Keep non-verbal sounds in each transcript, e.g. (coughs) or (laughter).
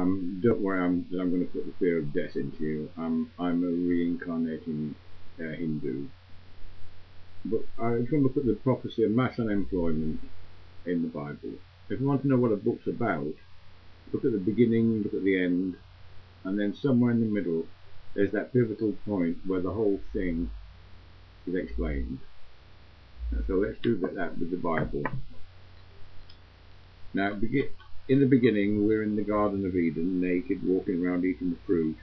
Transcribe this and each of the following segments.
Um, don't worry, I'm, I'm going to put the fear of death into you. I'm, I'm a reincarnating uh, Hindu. But I just want to look at the prophecy of mass unemployment in the Bible. If you want to know what a book's about, look at the beginning, look at the end, and then somewhere in the middle there's that pivotal point where the whole thing is explained. So let's do that with the Bible. Now, in the beginning, we're in the Garden of Eden, naked, walking around eating the fruit,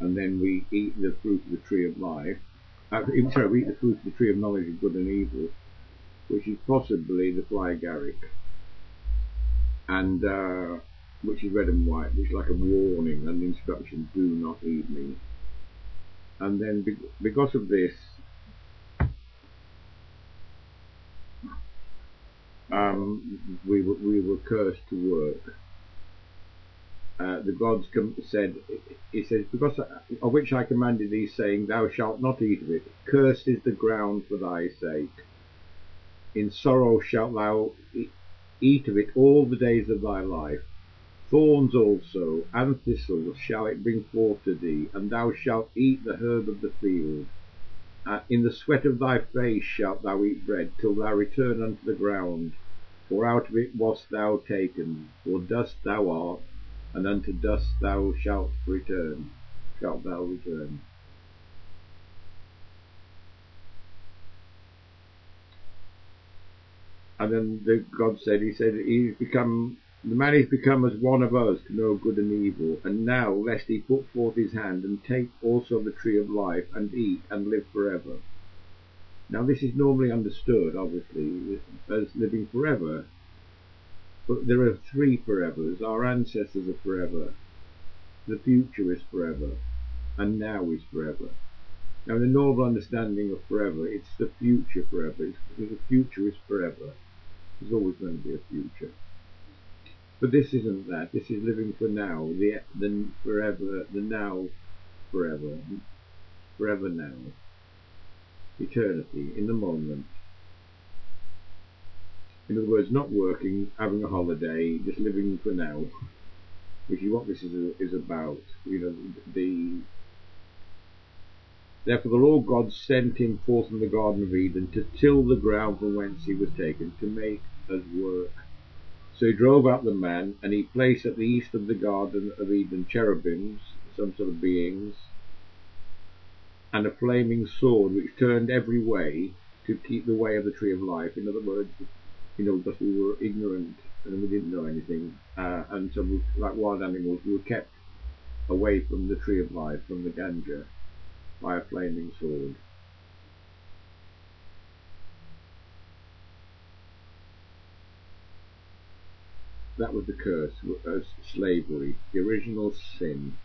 and then we eat the fruit of the tree of life. Uh, sorry, we eat the fruit of the tree of knowledge of good and evil, which is possibly the fly and uh, which is red and white, which is like a warning and instruction: do not eat me. And then, because of this, um, we were, we were cursed to work. Uh, the gods said, he says, because of which I commanded thee, saying, Thou shalt not eat of it. Cursed is the ground for thy sake. In sorrow shalt thou eat of it all the days of thy life. Thorns also and thistles shall it bring forth to thee, and thou shalt eat the herb of the field. Uh, in the sweat of thy face shalt thou eat bread, till thou return unto the ground. For out of it wast thou taken, for dust thou art, and unto dust thou shalt return. Shalt thou return. And then the God said, He said, He's become the man is become as one of us to know good and evil, and now lest he put forth his hand and take also the tree of life and eat and live forever. Now this is normally understood, obviously, as living forever, but there are three forevers. Our ancestors are forever, the future is forever, and now is forever. Now in the normal understanding of forever, it's the future forever. It's, the future is forever. There's always going to be a future. But this isn't that. This is living for now, the the forever, the now, forever, forever now, eternity, in the moment. In other words, not working, having a holiday, just living for now, which is what this is is about. You know, the Therefore the Lord God sent him forth from the Garden of Eden to till the ground from whence he was taken, to make us work. So he drove out the man, and he placed at the east of the Garden of Eden cherubims, some sort of beings, and a flaming sword which turned every way to keep the way of the tree of life. In other words, you know, because we were ignorant and we didn't know anything, uh, and so we, like wild animals, we were kept away from the tree of life, from the ganja, by a flaming sword. That was the curse, as slavery, the original sin,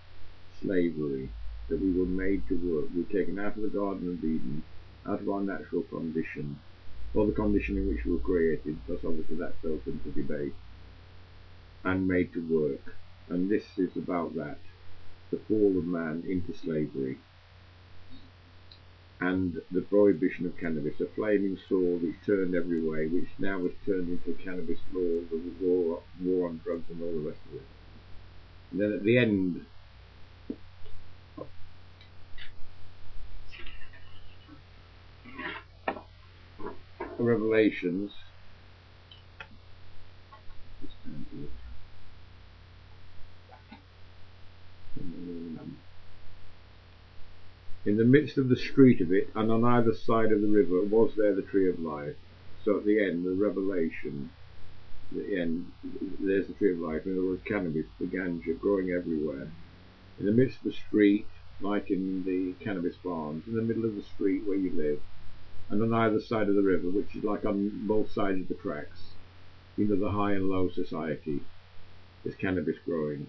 slavery, that we were made to work. We were taken out of the Garden of Eden, out of our natural condition, or the condition in which we were created, because obviously that's open to debate, and made to work. And this is about that, the fall of man into slavery and the prohibition of cannabis, a flaming sword which turned every way, which now was turned into cannabis law, the war, war on drugs and all the rest of it. And then at the end, Revelations, In the midst of the street of it, and on either side of the river, was there the tree of life. So at the end, the revelation, the end, there's the tree of life. In other words, cannabis, the ganja, growing everywhere. In the midst of the street, like in the cannabis farms, in the middle of the street where you live, and on either side of the river, which is like on both sides of the tracks, you know, the high and low society, there's cannabis growing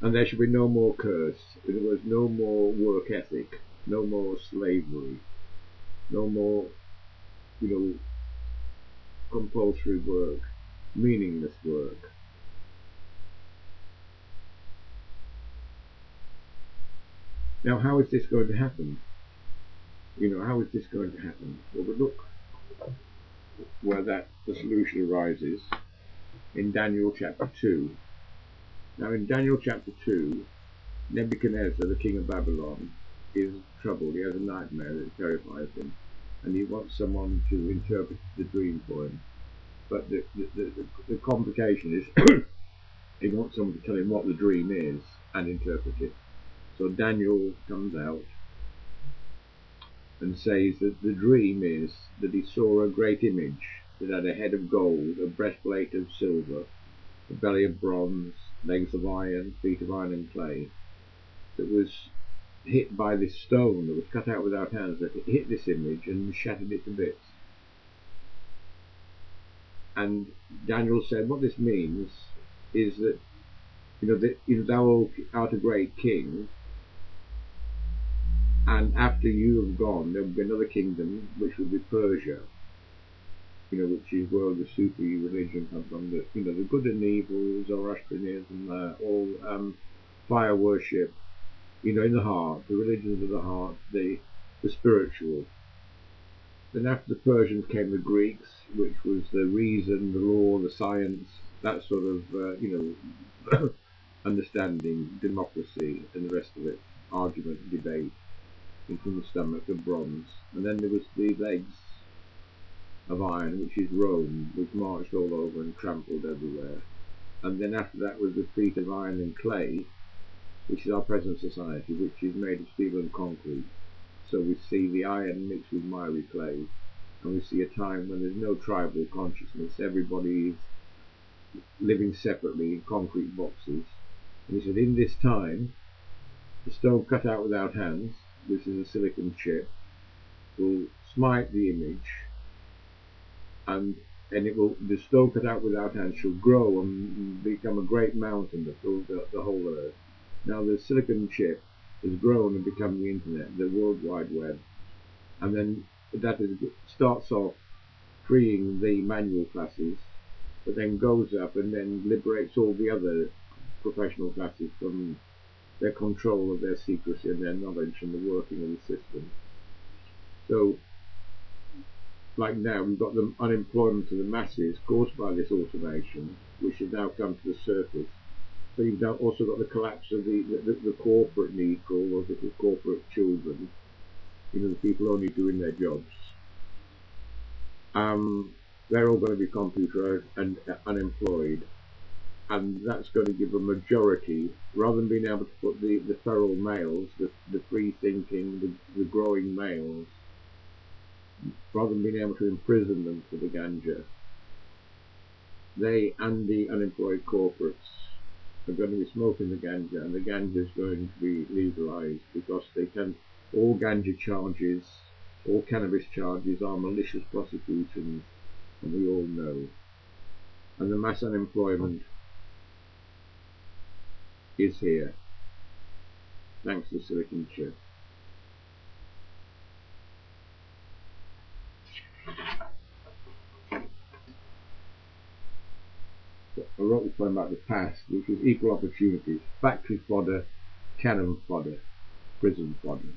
and there should be no more curse. There was no more work ethic, no more slavery, no more, you know, compulsory work, meaningless work. Now, how is this going to happen? You know, how is this going to happen? Well, we look where that the solution arises in Daniel chapter 2 Now in Daniel chapter 2, Nebuchadnezzar, the king of Babylon, is troubled. He has a nightmare that terrifies him, and he wants someone to interpret the dream for him. But the, the, the, the complication is (clears throat) he wants someone to tell him what the dream is and interpret it. So Daniel comes out and says that the dream is that he saw a great image that had a head of gold, a breastplate of silver, a belly of bronze, legs of iron, feet of iron and clay, that was hit by this stone that was cut out without hands, that hit this image and shattered it to bits. And Daniel said, what this means is that, you know, that you know, thou art a great king, and after you have gone, there will be another kingdom, which will be Persia, you know, which is where the Sufi religion comes from. The, you know, the good and evil, Zoroastrianism, uh, all um, fire worship, you know, in the heart, the religions of the heart, the the spiritual. Then after the Persians came the Greeks, which was the reason, the law, the science, that sort of, uh, you know, (coughs) understanding, democracy, and the rest of it, argument, debate, into the stomach of bronze. And then there was the legs of iron, which is Rome, which marched all over and trampled everywhere. And then after that was the feet of iron and clay, which is our present society, which is made of steel and concrete. So we see the iron mixed with miry clay, and we see a time when there's no tribal consciousness. Everybody is living separately in concrete boxes. And he said, in this time, the stone cut out without hands, which is a silicon chip, will smite the image, and and it will the stone cut out without hands shall grow and become a great mountain that the, the whole earth. Now the silicon chip has grown and become the internet, the World Wide Web, and then that is, starts off freeing the manual classes, but then goes up and then liberates all the other professional classes from their control of their secrecy and their knowledge and the working of the system. So, like now, we've got the unemployment of the masses caused by this automation, which has now come to the surface But you've also got the collapse of the, the, the corporate need for all those little corporate children, you know, the people only doing their jobs. Um, they're all going to be computerized and uh, unemployed, and that's going to give a majority, rather than being able to put the, the feral males, the, the free-thinking, the, the growing males, rather than being able to imprison them for the ganja, they and the unemployed corporates are going to be smoking the ganja and the ganja is going to be legalized because they can all ganja charges all cannabis charges are malicious prosecutions and we all know. And the mass unemployment is here thanks to silicon chip I wrote this poem about the past, which was equal opportunities, factory fodder, cannon fodder, prison fodder.